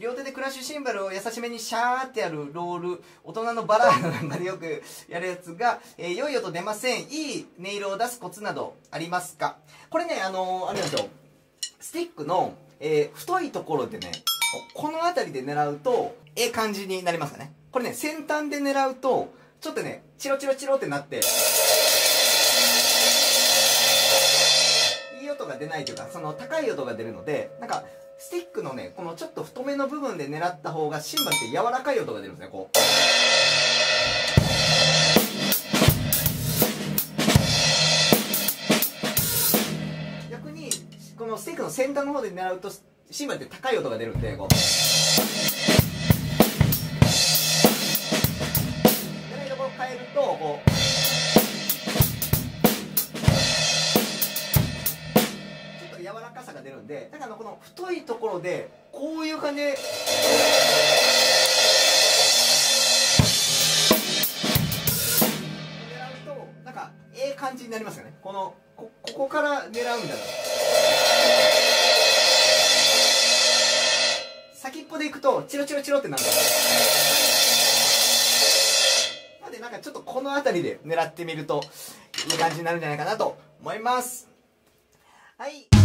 両手でクラッシュシンバルを優しめにシャーってやるロール、大人のバラードなんかでよくやるやつが、えー、良い音出ません。いい音色を出すコツなどありますか？これね、あのー、あれなんですよ。スティックの、えー、太いところでね、この辺りで狙うと、ええ感じになりますかね。これね、先端で狙うと、ちょっとね、チロチロチロってなって、が出ないというか、その高い音が出るので、なんか、スティックのね、このちょっと太めの部分で狙った方が、シンバルって柔らかい音が出るんですね、こう。逆に、このスティックの先端の方で狙うと、シンバルって高い音が出るんで、こう。柔らかさが出るんでだからこの太いところでこういう感じで狙うとなんかええ感じになりますよね。このここから狙うんだよ先っぽでいくとチロチロチロってなるなんでなんかちょっとこの辺りで狙ってみるといい感じになるんじゃないかなと思います。はい。